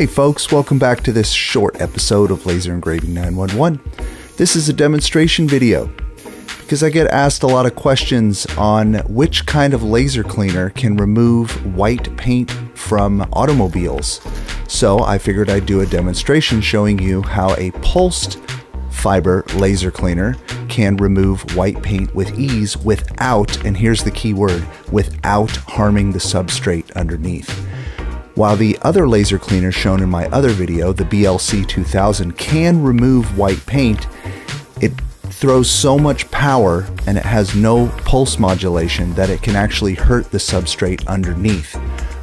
Hey folks, welcome back to this short episode of Laser Engraving 911. This is a demonstration video because I get asked a lot of questions on which kind of laser cleaner can remove white paint from automobiles. So I figured I'd do a demonstration showing you how a pulsed fiber laser cleaner can remove white paint with ease without, and here's the key word, without harming the substrate underneath. While the other laser cleaner shown in my other video, the BLC 2000, can remove white paint, it throws so much power and it has no pulse modulation that it can actually hurt the substrate underneath.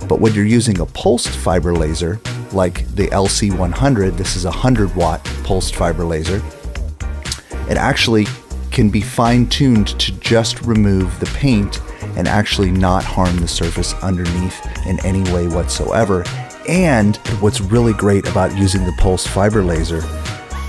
But when you're using a pulsed fiber laser, like the LC100, this is a 100 watt pulsed fiber laser, it actually can be fine tuned to just remove the paint and actually not harm the surface underneath in any way whatsoever. And what's really great about using the pulse fiber laser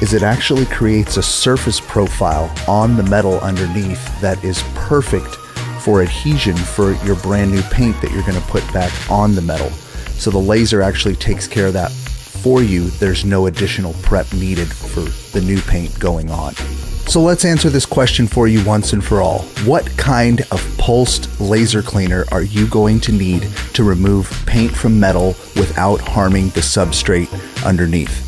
is it actually creates a surface profile on the metal underneath that is perfect for adhesion for your brand new paint that you're going to put back on the metal. So the laser actually takes care of that for you. There's no additional prep needed for the new paint going on. So let's answer this question for you once and for all. What kind of pulsed laser cleaner are you going to need to remove paint from metal without harming the substrate underneath?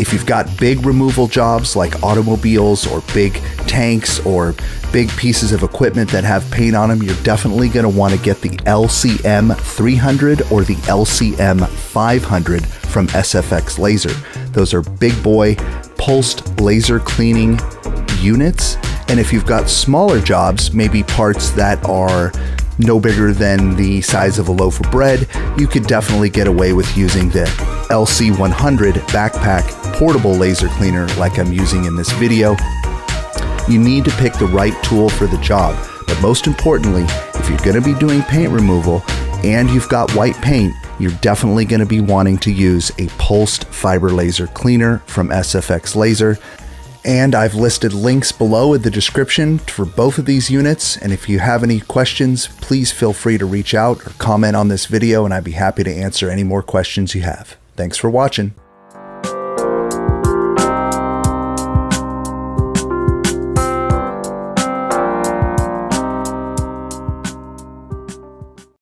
If you've got big removal jobs like automobiles or big tanks or big pieces of equipment that have paint on them, you're definitely going to want to get the LCM 300 or the LCM 500 from SFX Laser. Those are big boy pulsed laser cleaning units. And if you've got smaller jobs, maybe parts that are no bigger than the size of a loaf of bread, you could definitely get away with using the LC100 backpack portable laser cleaner like I'm using in this video. You need to pick the right tool for the job, but most importantly, if you're going to be doing paint removal and you've got white paint, you're definitely going to be wanting to use a pulsed fiber laser cleaner from SFX Laser. And I've listed links below in the description for both of these units. And if you have any questions, please feel free to reach out or comment on this video, and I'd be happy to answer any more questions you have. Thanks for watching.